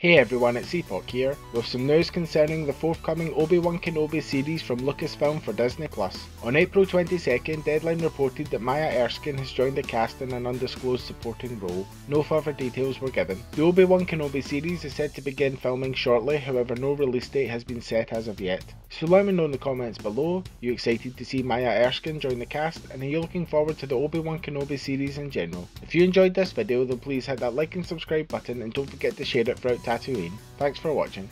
Hey everyone, it's Epoch here, with some news concerning the forthcoming Obi-Wan Kenobi series from Lucasfilm for Disney+. On April 22nd, Deadline reported that Maya Erskine has joined the cast in an undisclosed supporting role. No further details were given. The Obi-Wan Kenobi series is set to begin filming shortly, however no release date has been set as of yet. So let me know in the comments below, you excited to see Maya Erskine join the cast, and are you looking forward to the Obi-Wan Kenobi series in general? If you enjoyed this video then please hit that like and subscribe button and don't forget to share it throughout Tatooine. Thanks for watching.